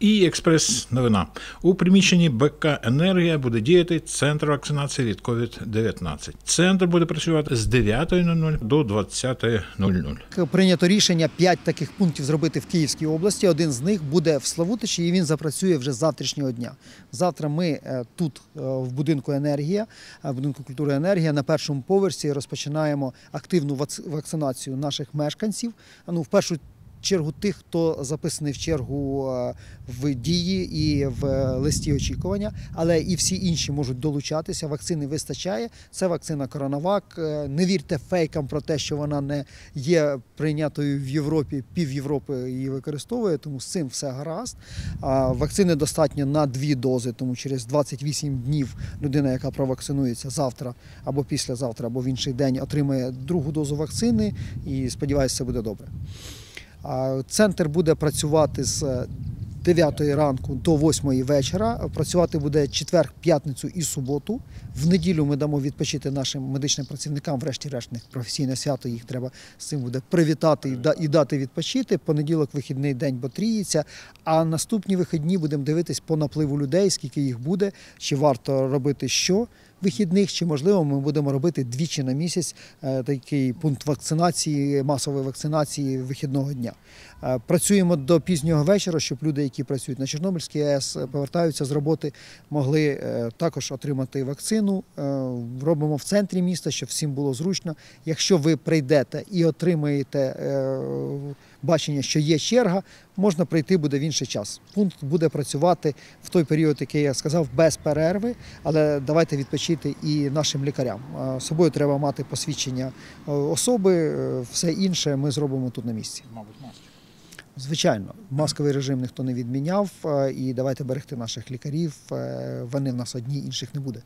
І експрес новина у приміщенні БК Енергія буде діяти центр вакцинації від COVID-19. Центр буде працювати з 9.00 до 20.00. Прийнято рішення п'ять таких пунктів зробити в Київській області. Один з них буде в Славутичі, і він запрацює вже з завтрашнього дня. Завтра ми е, тут, е, в будинку енергія, е, в будинку культури енергія, на першому поверсі розпочинаємо активну вакцинацію наших мешканців. Ну, в першу чергу тих, хто записаний в чергу е, в дії і в е, листі очікування, але і всі інші можуть долучатися. Вакцини вистачає. Це вакцина Коронавак. Е, Не вірте фейкам про те, що вона не є прийнятою в Європі. Пів Європи її використовує, тому з цим все гаразд. Вакцини достатньо на дві дози, тому через 28 днів людина, яка провакцинується завтра або післязавтра, або в інший день, отримає другу дозу вакцини і сподіваюся, все буде добре. Центр буде працювати з 9 ранку до 8 вечора. Працювати буде четвер, п'ятницю і суботу. В неділю ми дамо відпочити нашим медичним працівникам, врешті-решт, професійне свято. Їх треба з цим буде привітати і дати відпочити. Понеділок вихідний день, бо тріється. А наступні вихідні будемо дивитись по напливу людей, скільки їх буде, чи варто робити що. Вихідних чи можливо ми будемо робити двічі на місяць е, такий пункт вакцинації, масової вакцинації вихідного дня. Е, Працюємо до пізнього вечора, щоб люди, які працюють на Чорнобильській АЕС, е, повертаються з роботи, могли також отримати вакцину. Робимо в центрі міста, щоб всім було зручно. Якщо ви прийдете і отримаєте бачення, що є черга, можна прийти буде в інший час. Пункт буде працювати в той період, який я сказав, без перерви, але давайте відпочити і нашим лікарям. З собою треба мати посвідчення е, особи, е, все інше ми зробимо тут на місці. Мабуть, маски. Звичайно, масковий режим ніхто не відміняв, е, і давайте берегти наших лікарів. Вони в нас одні, інших не буде.